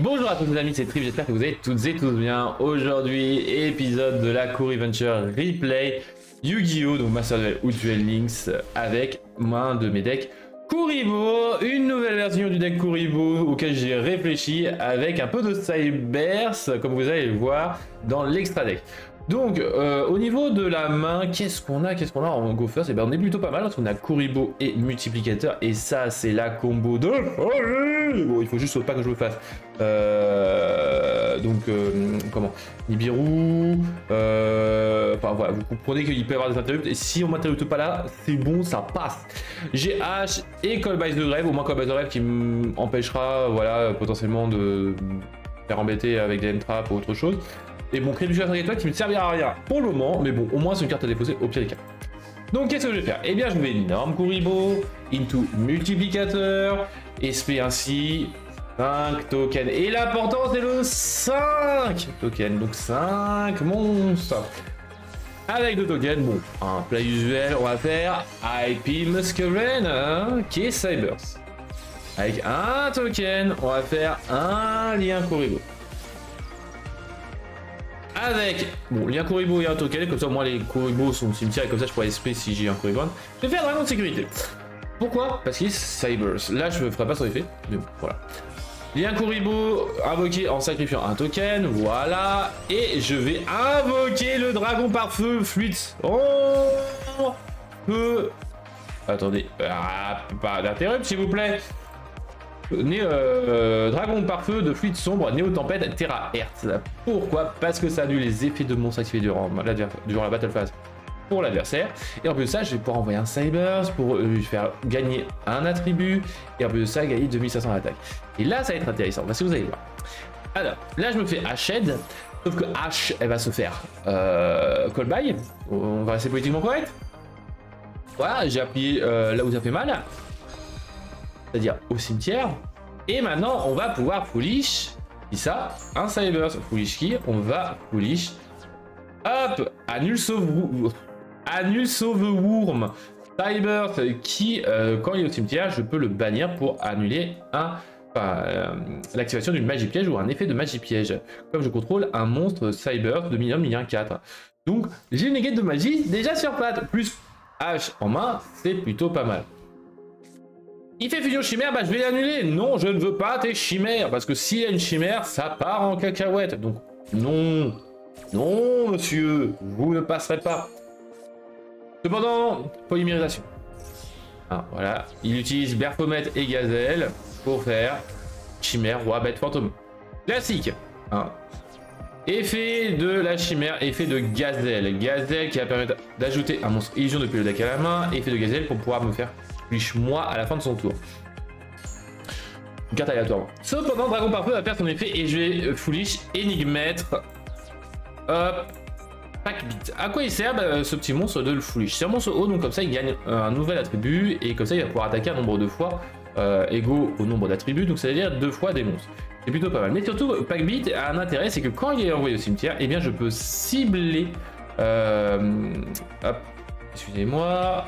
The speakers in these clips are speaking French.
Bonjour à tous les amis, c'est Trip, j'espère que vous allez toutes et tous bien. Aujourd'hui, épisode de la Core Adventure Replay Yu-Gi-Oh! donc Master Duel ou Duel Links avec un de mes decks Kuribo, une nouvelle version du deck Kuribo auquel j'ai réfléchi avec un peu de Cybers, comme vous allez le voir dans l'extra deck. Donc, euh, au niveau de la main, qu'est-ce qu'on a Qu'est-ce qu'on a en Go First? Eh ben, On est plutôt pas mal parce qu'on a Kuribo et Multiplicateur. Et ça, c'est la combo de... Bon, il faut juste pas que je le fasse. Euh, donc, euh, comment? Nibiru. Enfin, voilà, vous comprenez qu'il peut y avoir des interrupts. Et si on m'interrupte pas là, c'est bon, ça passe. J'ai H et Colbise de Rêve. Au moins Colbise de Rêve qui m'empêchera, voilà, potentiellement de faire embêter avec des trap ou autre chose. Et bon, créer du étoile qui ne me servira à rien pour le moment, mais bon, au moins c'est une carte à déposer au pire des cas. Donc qu'est-ce que je vais faire? Eh bien je vais énorme Kuribo, into multiplicateur, SP ainsi, 5 tokens. Et l'important c'est le 5 tokens, donc 5 monstres. Avec deux tokens, bon, un play usuel, on va faire IP Muscarine, hein, qui est Cybers. Avec un token, on va faire un lien Kuribo avec bon lien Kuribo et un token, comme ça moins les Kuribo sont au cimetière et comme ça je pourrais SP si j'ai un Kuribo. Je vais faire dragon de sécurité. Pourquoi? Parce qu'il Cybers. Là je ne ferai pas son effet, mais bon, voilà. Lien Kuribo invoqué en sacrifiant un token, voilà. Et je vais invoquer le dragon par feu, fluide. Oh Feu Attendez, ah, pas d'interrupt s'il vous plaît. Né, euh, Dragon par feu de fluide sombre, Néo Tempête, Terra Hertz. Pourquoi? Parce que ça annule les effets de monstres activés durant, durant la battle phase pour l'adversaire. Et en plus de ça, je vais pouvoir envoyer un Cybers pour euh, lui faire gagner un attribut. Et en plus de ça, gagner 2500 d'attaque. Et là, ça va être intéressant, parce que vous allez voir. Alors, là, je me fais H-Head. Sauf que H, elle va se faire euh, call by. On va rester politiquement correct? Voilà, j'ai appuyé là où ça fait mal c'est-à-dire au cimetière. Et maintenant, on va pouvoir foolish, qui ça, un cyber foolish qui, on va foolish, hop, annule sauve, annule sauve worm, cyber qui, euh, quand il est au cimetière, je peux le bannir pour annuler un euh, l'activation d'une magie piège ou un effet de magie piège. Comme je contrôle un monstre cyber de minimum lien 4. Donc j'ai une égate de magie déjà sur plate, plus H en main, c'est plutôt pas mal. Il fait fusion chimère, bah je vais l'annuler. Non, je ne veux pas tes chimères. Parce que s'il y a une chimère, ça part en cacahuète. Donc, non. Non, monsieur. Vous ne passerez pas. Cependant, polymérisation. Ah, voilà. Il utilise Berfomet et Gazelle pour faire chimère, roi, bête, fantôme. Classique. Hein. Effet de la chimère, effet de gazelle. Gazelle qui va permettre d'ajouter un monstre illusion depuis le deck à la main. Effet de gazelle pour pouvoir me faire moi à la fin de son tour. Une carte aléatoire. Cependant, Dragon Parfum va faire son effet et je vais euh, foolish énigmètre. Hop. Pack. À quoi il sert bah, ce petit monstre de le foolish? C'est un monstre haut, donc comme ça il gagne un nouvel attribut et comme ça il va pouvoir attaquer un nombre de fois euh, égaux au nombre d'attributs, donc ça veut dire deux fois des monstres. C'est plutôt pas mal. Mais surtout, Pack Beat a un intérêt, c'est que quand il est envoyé au cimetière, et eh bien je peux cibler. Euh, hop, excusez-moi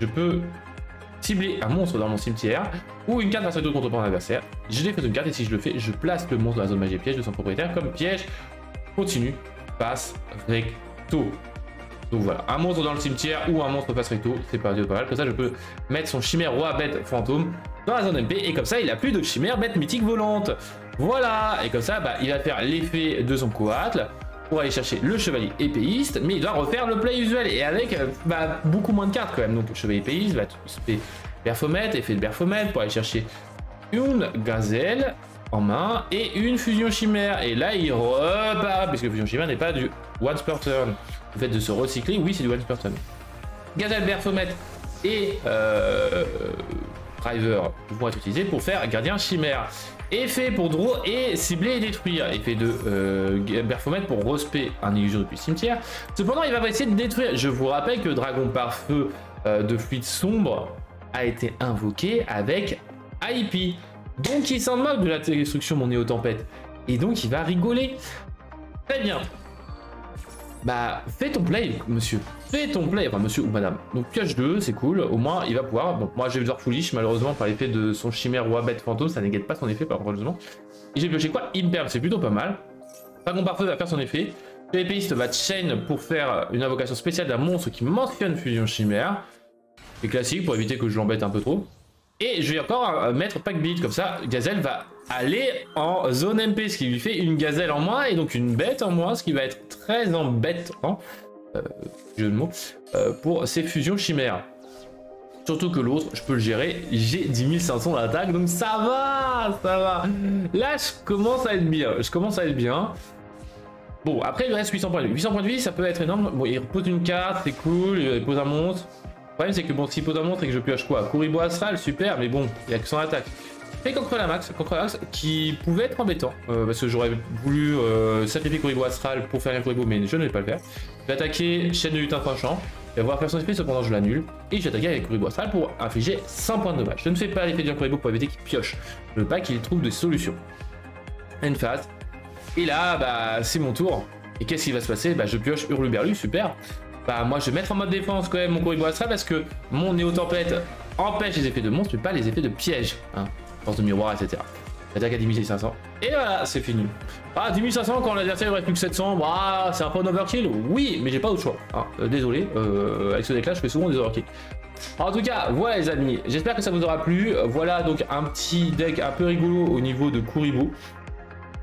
je peux cibler un monstre dans mon cimetière ou une carte face à deux contre mon adversaire. Je défais une carte et si je le fais, je place le monstre dans la zone magie piège de son propriétaire comme piège. Continue, passe, recto. Donc voilà, un monstre dans le cimetière ou un monstre passe recto, c'est pas, pas mal. Comme ça, je peux mettre son chimère roi bête fantôme dans la zone MP et comme ça, il a plus de chimère bête mythique volante. Voilà, et comme ça, bah, il va faire l'effet de son coatle pour aller chercher le chevalier épéiste, mais il doit refaire le play usuel et avec euh, bah, beaucoup moins de cartes quand même. Donc chevalier épéiste va fait Berfomet, effet de Berfomet pour aller chercher une gazelle en main et une fusion chimère. Et là il repart, puisque fusion chimère n'est pas du once per turn. Le fait de se recycler, oui c'est du once per turn. Gazelle, Berfomet et euh, Driver vont être utilisés pour faire gardien chimère. Effet pour draw et cibler et détruire. Effet de euh, pour respect un illusion depuis le cimetière. Cependant, il va essayer de détruire. Je vous rappelle que Dragon par feu euh, de fluide sombre a été invoqué avec IP. Donc il s'en moque de la destruction mon Néo Tempête. Et donc il va rigoler. Très bien. Bah fais ton play, monsieur. Fais ton play, enfin monsieur ou madame. Donc pioche 2, c'est cool, au moins il va pouvoir. Bon, moi j'ai besoin foolish, malheureusement par l'effet de son chimère roi bête fantôme, ça négate pas son effet, par malheureusement. Et j'ai pioché quoi? Imperm, c'est plutôt pas mal. Dragon parfait va faire son effet. L'épéiste va chain pour faire une invocation spéciale d'un monstre qui mentionne fusion chimère. C'est classique pour éviter que je l'embête un peu trop. Et je vais encore mettre pack beat, comme ça Gazelle va aller en zone MP, ce qui lui fait une gazelle en moins et donc une bête en moins, ce qui va être très embêtant, euh, jeu de mots, euh, pour ces fusions chimères. Surtout que l'autre, je peux le gérer, j'ai 10 500 d'attaque, donc ça va, ça va. Là, je commence à être bien, je commence à être bien. Bon, après, il reste 800 points de vie. 800 points de vie, ça peut être énorme. Bon, il repose une carte, c'est cool, il pose un monstre. Problème, c'est que bon, s'il pose un monstre et que je pioche quoi? Kuribo Astral, super, mais bon, il y a que son attaque. Et contre la max, contre la max qui pouvait être embêtant euh, parce que j'aurais voulu euh, sacrifier Kuribo Astral pour faire un Kuribo, mais je ne vais pas le faire. Je vais attaquer chaîne de lutin tranchant, et avoir faire son effet, cependant je l'annule. Et j'ai avec Kuribo Astral pour infliger 100 points de dommage. Je ne fais pas l'effet d'un Kuribo pour éviter qu'il pioche. Je veux pas qu'il trouve des solutions. End phase. Et là, bah, c'est mon tour. Et qu'est-ce qui va se passer? Bah, je pioche Hurluberlu, super. Bah, moi, je vais mettre en mode défense quand même mon Kuribo Astral parce que mon Néo Tempête empêche les effets de monstre, mais pas les effets de piège. Hein de miroir, etc. Attaque à 10500. Et voilà, c'est fini. Ah, 10500 quand l'adversaire reste plus que 700, bah, c'est un peu un overkill. Oui, mais j'ai pas d'autre choix. Hein. Euh, désolé, euh, avec ce deck je fais souvent des overkills. En tout cas, voilà les amis, j'espère que ça vous aura plu. Voilà donc un petit deck un peu rigolo au niveau de Kuribo.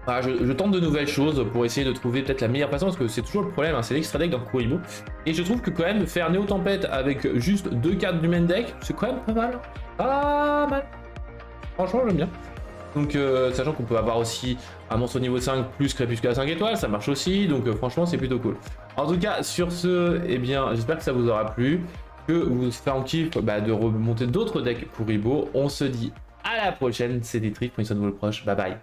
Je, tente de nouvelles choses pour essayer de trouver peut-être la meilleure façon parce que c'est toujours le problème, hein, c'est l'extra deck dans Kuribo. Et je trouve que quand même faire Néo Tempête avec juste deux cartes du main deck, c'est quand même pas mal. Pas mal. Franchement, j'aime bien. Donc, euh, sachant qu'on peut avoir aussi un monstre niveau 5 plus crépuscule à 5 étoiles, ça marche aussi. Donc, euh, franchement, c'est plutôt cool. En tout cas, sur ce, eh bien, j'espère que ça vous aura plu. Que vous faites en kiff bah, de remonter d'autres decks pour Ribo. On se dit à la prochaine. Soin de vous le proche. Bye bye.